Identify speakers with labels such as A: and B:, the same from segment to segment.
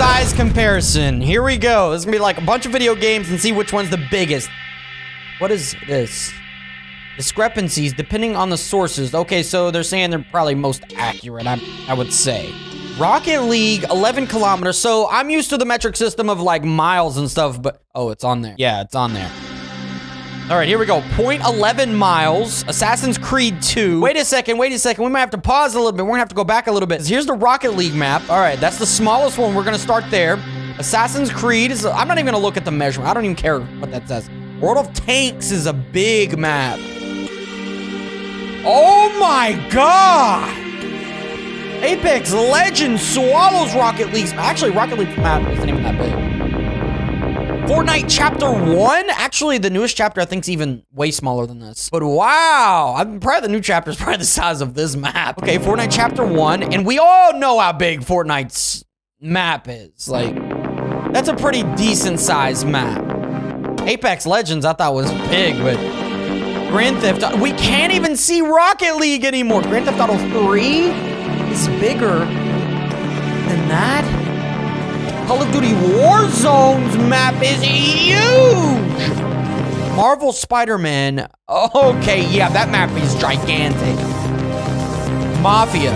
A: size comparison. Here we go. This is gonna be like a bunch of video games and see which one's the biggest. What is this? Discrepancies depending on the sources. Okay, so they're saying they're probably most accurate, I, I would say. Rocket League, 11 kilometers. So I'm used to the metric system of like miles and stuff, but oh, it's on there. Yeah, it's on there. All right, here we go. 0.11 miles. Assassin's Creed 2. Wait a second, wait a second. We might have to pause a little bit. We're gonna have to go back a little bit. Here's the Rocket League map. All right, that's the smallest one. We're gonna start there. Assassin's Creed is, I'm not even gonna look at the measurement. I don't even care what that says. World of Tanks is a big map. Oh my god! Apex Legends swallows Rocket League's. Actually, Rocket League's map isn't even that big. Fortnite Chapter 1? Actually, the newest chapter I think is even way smaller than this. But wow, I'm probably the new chapter is probably the size of this map. Okay, Fortnite Chapter 1, and we all know how big Fortnite's map is. Like, that's a pretty decent sized map. Apex Legends I thought was big, but Grand Theft Auto, we can't even see Rocket League anymore. Grand Theft Auto 3? is bigger than that. Call of Duty Warzone's map is huge! Marvel Spider-Man. Okay, yeah, that map is gigantic. Mafia.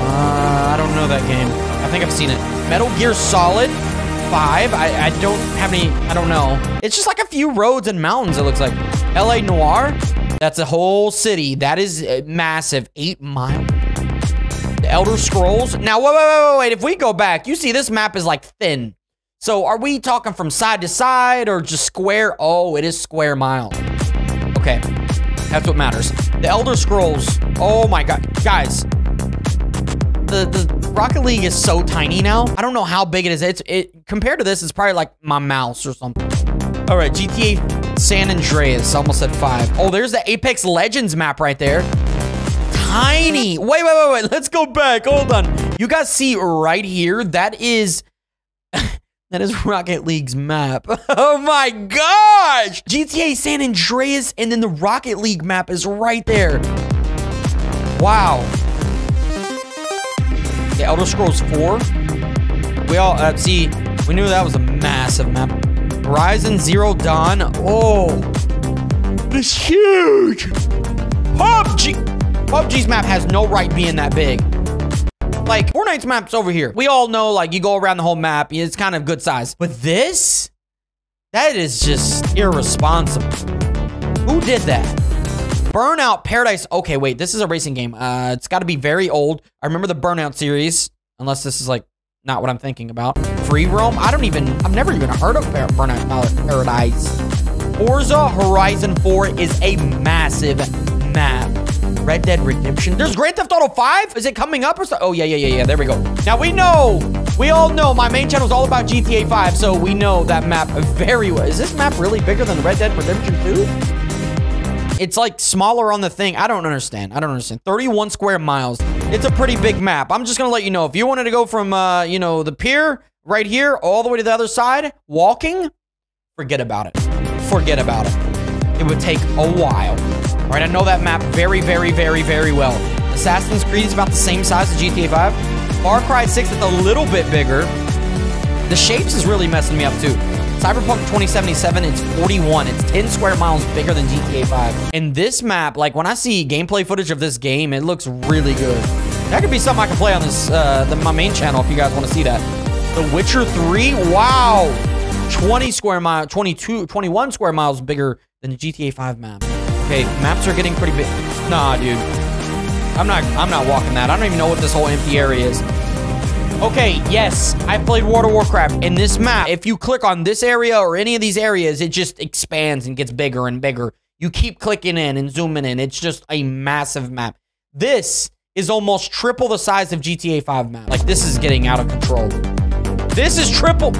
A: Uh, I don't know that game. I think I've seen it. Metal Gear Solid 5. I, I don't have any, I don't know. It's just like a few roads and mountains, it looks like. L.A. Noire. That's a whole city. That is uh, massive. Eight miles. Elder Scrolls. Now, wait, wait, wait, wait. If we go back, you see this map is like thin. So are we talking from side to side or just square? Oh, it is square mile. Okay. That's what matters. The Elder Scrolls. Oh my God. Guys. The, the Rocket League is so tiny now. I don't know how big it is. It's it compared to this, it's probably like my mouse or something. All right, GTA San Andreas, almost at five. Oh, there's the Apex Legends map right there. Tiny. Wait, wait, wait, wait. Let's go back. Hold on. You guys see right here? That is... that is Rocket League's map. Oh my gosh! GTA San Andreas and then the Rocket League map is right there. Wow. The Elder Scrolls 4. We all, uh, see, we knew that was a massive map. Horizon Zero Dawn. Oh, it's huge. PUBG. PUBG's map has no right being that big. Like, Fortnite's map's over here. We all know, like, you go around the whole map. It's kind of good size. But this? That is just irresponsible. Who did that? Burnout Paradise. Okay, wait. This is a racing game. Uh, It's got to be very old. I remember the Burnout series. Unless this is, like, not what I'm thinking about. Free roam? I don't even, I've never even heard of Burnout Paradise. Forza Horizon 4 is a massive map. Red Dead Redemption. There's Grand Theft Auto 5? Is it coming up or so? Oh, yeah, yeah, yeah, yeah. There we go. Now, we know, we all know my main channel is all about GTA 5, so we know that map very well. Is this map really bigger than Red Dead Redemption 2? It's like smaller on the thing. I don't understand. I don't understand. 31 square miles. It's a pretty big map. I'm just going to let you know. If you wanted to go from, uh, you know, the pier right here all the way to the other side, walking, forget about it. Forget about it. It would take a while. All right, I know that map very, very, very, very well. Assassin's Creed is about the same size as GTA 5. Far Cry 6 is a little bit bigger. The shapes is really messing me up too. Cyberpunk 2077, it's 41. It's 10 square miles bigger than GTA 5. And this map, like when I see gameplay footage of this game, it looks really good. That could be something I can play on this, uh, the, my main channel if you guys want to see that. The Witcher 3, wow. 20 square mile, 22, 21 square miles bigger than the GTA 5 map. Okay, maps are getting pretty big. Nah, dude. I'm not, I'm not walking that. I don't even know what this whole empty area is. Okay, yes, I've played World of Warcraft. In this map, if you click on this area or any of these areas, it just expands and gets bigger and bigger. You keep clicking in and zooming in. It's just a massive map. This is almost triple the size of GTA 5 map. Like, this is getting out of control. This is triple.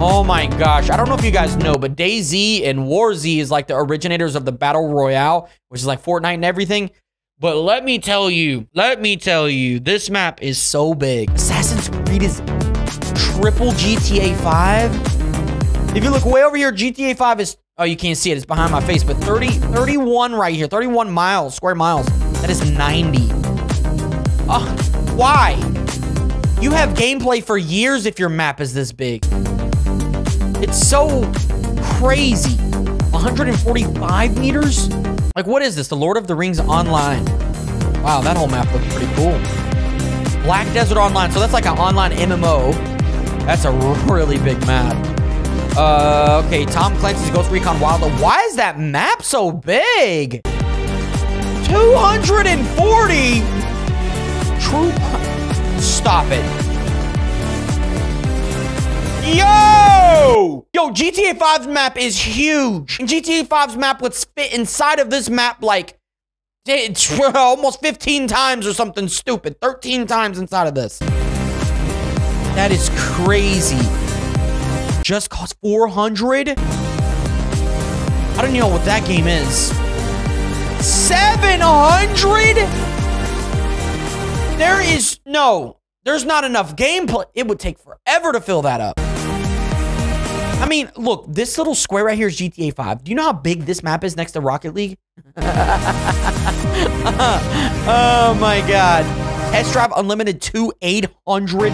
A: Oh my gosh. I don't know if you guys know, but DayZ and WarZ is like the originators of the Battle Royale, which is like Fortnite and everything. But let me tell you, let me tell you, this map is so big. Assassin's Creed is triple GTA 5. If you look way over here, GTA 5 is, oh, you can't see it. It's behind my face, but 30, 31 right here, 31 miles, square miles. That is 90. Oh, why? You have gameplay for years if your map is this big. It's so crazy. 145 meters? Like, what is this? The Lord of the Rings Online. Wow, that whole map looks pretty cool. Black Desert Online. So that's like an online MMO. That's a really big map. Uh, okay, Tom Clancy's Ghost Recon Wildlands. Why is that map so big? 240? True. Stop it. Yo! Yo, GTA 5's map is huge. And GTA 5's map would fit inside of this map like it's almost 15 times or something stupid. 13 times inside of this. That is crazy. Just Cause 400? I don't even know what that game is. 700? There is no, there's not enough gameplay. It would take forever to fill that up. I mean, look, this little square right here is GTA 5. Do you know how big this map is next to Rocket League? oh my god. Test Drive Unlimited 2 800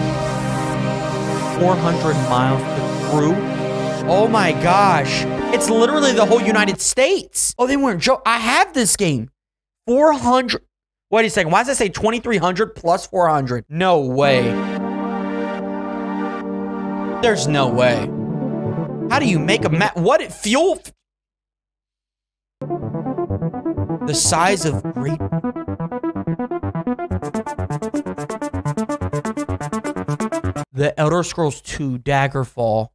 A: 400 miles to through. Oh my gosh. It's literally the whole United States. Oh, they weren't joke. I have this game. 400. Wait a second. Why does it say 2300 plus 400? No way. There's no way. How do you make a map? What it fuel? The size of great. The Elder Scrolls 2 Daggerfall,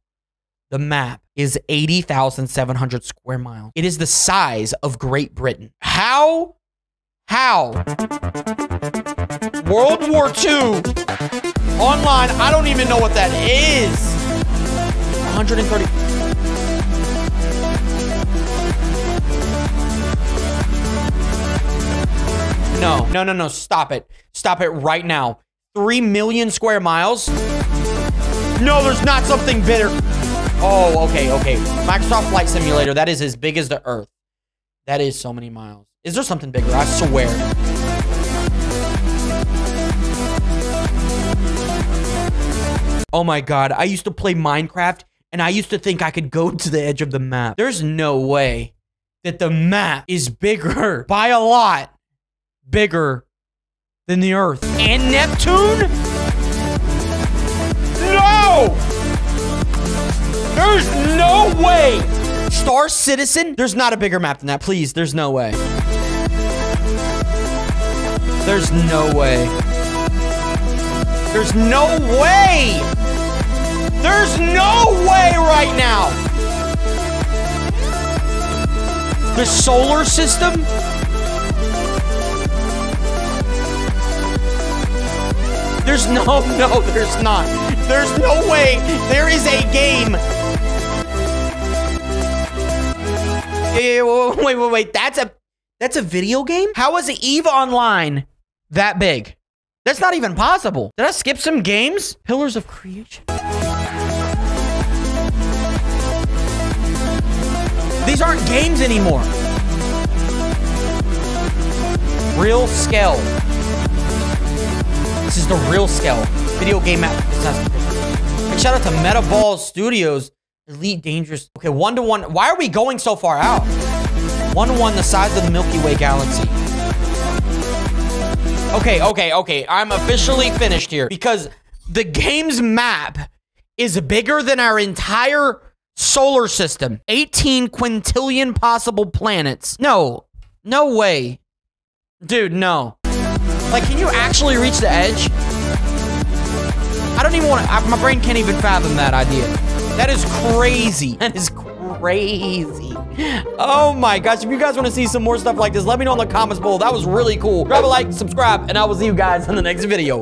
A: the map is 80,700 square miles. It is the size of Great Britain. How? How? World War II online. I don't even know what that is. 130. No, no, no, no. Stop it. Stop it right now. 3 million square miles? No, there's not something better. Oh, okay, okay. Microsoft Flight Simulator. That is as big as the Earth. That is so many miles. Is there something bigger? I swear. Oh my god. I used to play Minecraft, and I used to think I could go to the edge of the map. There's no way that the map is bigger by a lot bigger than the Earth. And Neptune? No! There's no way! Star Citizen? There's not a bigger map than that. Please, there's no way. There's no way. There's no way! There's no way right now! The solar system? There's no, no, there's not. There's no way there is a game. Wait, wait, wait. That's a, that's a video game? How is EVE Online that big? That's not even possible. Did I skip some games? Pillars of Creation. These aren't games anymore. Real scale. This is the real scale. Video game map. Big shout out to MetaBall Studios. Elite Dangerous. Okay, one to one. Why are we going so far out? One to one, the size of the Milky Way galaxy. Okay, okay, okay. I'm officially finished here because the game's map is bigger than our entire solar system. 18 quintillion possible planets. No, no way. Dude, no. Like, can you actually reach the edge? I don't even want to, my brain can't even fathom that idea. That is crazy. That is crazy. Oh my gosh, if you guys want to see some more stuff like this, let me know in the comments below. That was really cool. Grab a like, subscribe, and I will see you guys in the next video.